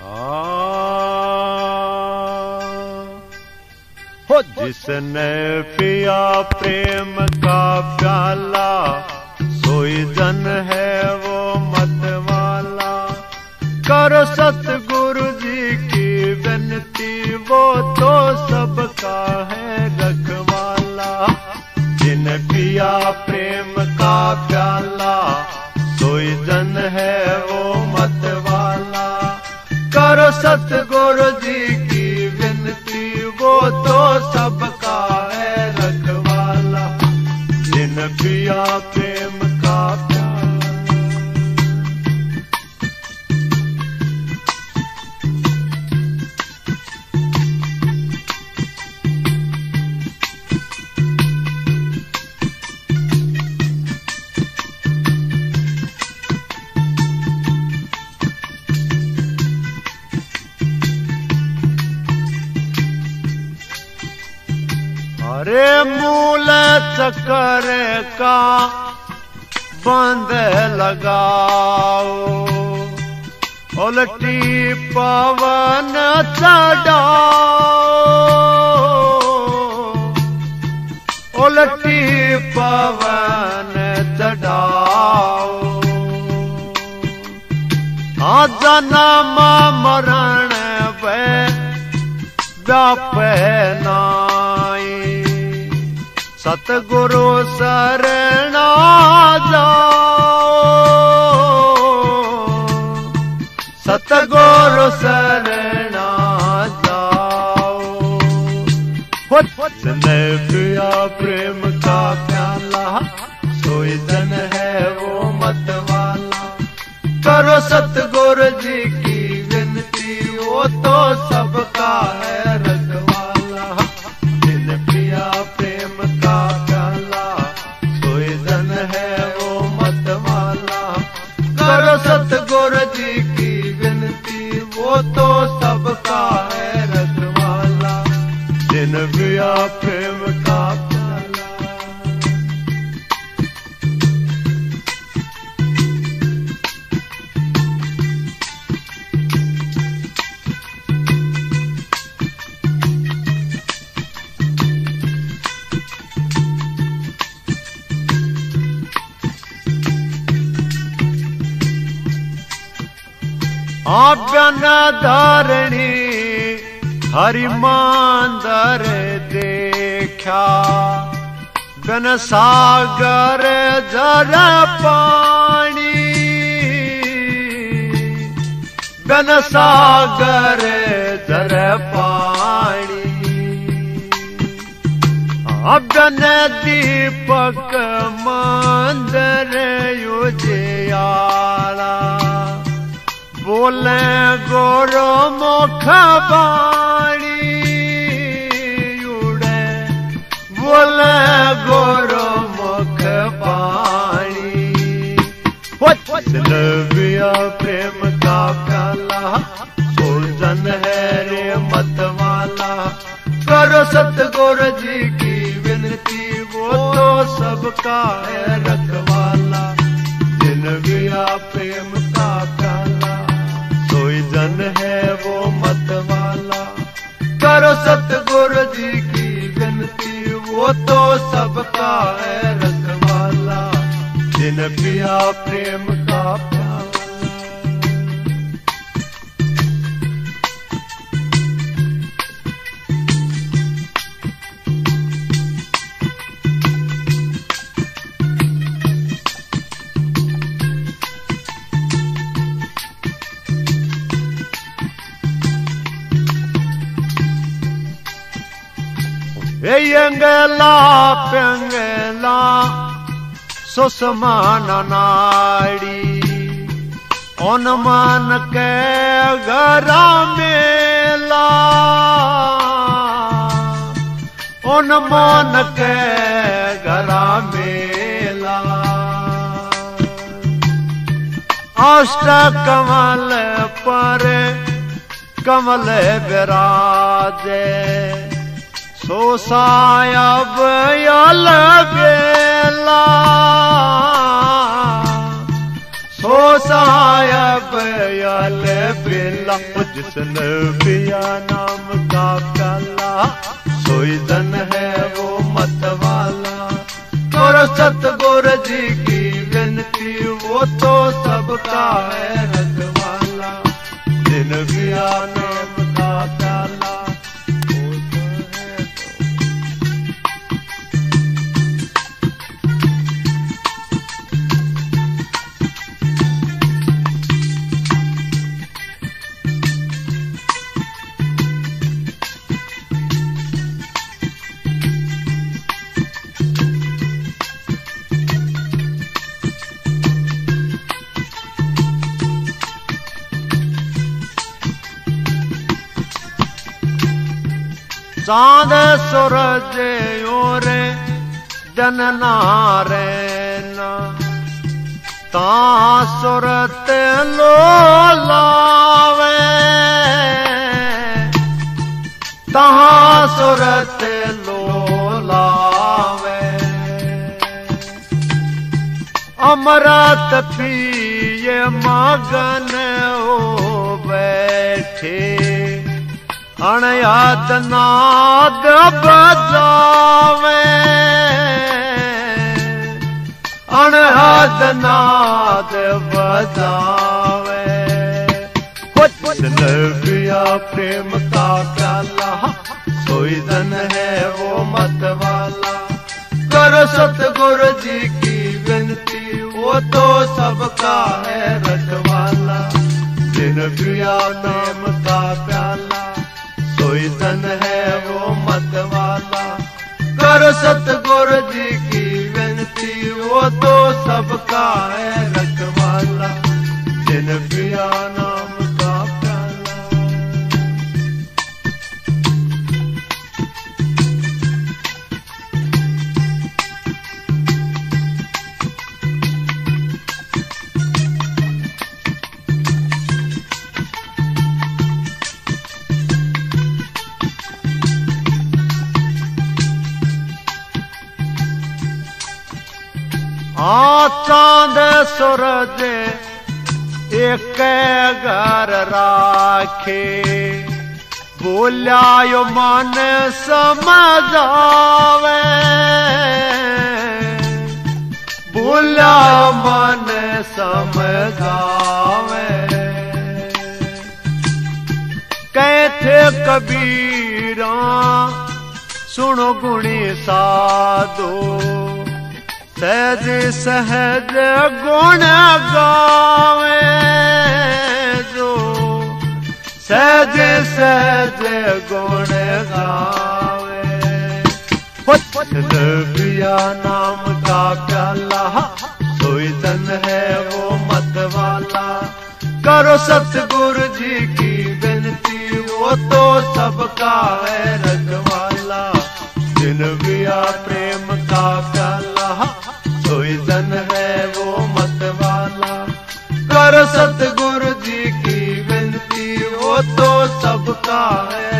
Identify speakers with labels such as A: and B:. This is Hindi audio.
A: हो जिसने पिया प्रेम का प्याला सोई जन है वो मत वाला कर सतगुरु अरे मूल चक्कर का बंद लगाओ। उल्टी पवन चढ़ाओ। उल्टी पवन चढ़ाओ। आ जन्म मरण वे व्यापनाई सतगुरु शरणा जाओ सतगुरु शरणा जाओ ने पिया प्रेम का प्याला, सोई जन है वो मत वाला करो सतगुरु जी की विनती, वो तो सबका करो सतगुर जी की विनती वो तो सबका है जिन पिया प्रेम का गन धरी हरिमारखा गनसागर धरपाणि गनसागर दरपाणि अगन दीपकमारजया बोले गोरो मुख उड़े। बोले गोरो मुख बाणी प्रेम का काला सोजन है रे मत वाला करो सतगुरु जी की विनती, वो तो सबका है रखवाला। जिन विया प्रेम सतगुरु जी की विनती वो तो सबका है रखवाला जिन पिया प्रेम पिंगला पिंगला सुषमा नाड़ी। ओन मान के गरा मेला? ओन मान के गरा मेला? अष्ट कमल पर, कमल विराजे सो सायब यल बेला। सो बेला। जिसने पिया नाम का प्याला, सोई है वो मत वाला और सतगुर जी की विनती, वो तो सबका है चाँद सूरज और जन नारायण ता सुरत लो लावे। तहाँ सुरत लो लावे। अमरत पिए मगन हो बैठे। अणयात नाद बजावे। अणहद नाद बजावे पिया प्रेम का प्याला सोई धन है वो मत वाला। करो सतगुरु जी की विनती वो तो सबका है रखवाला जिन पिया सतगुरु जी की विनती वो तो सबका है रखवाला। जिन पिया आ चाँद सूरज एक घर राखे। बोलिया मन समझावे बोलिया मन समझावे कैथे कबीरा सुनो गुणी साधो। सहज सहज गुण गावे जो। सहज सहज गुण गावे। पिया नाम का प्याला, सोई धन है वो मत वाला करो सतगुरु जी की विनती, वो तो सबका है रखवाला Hare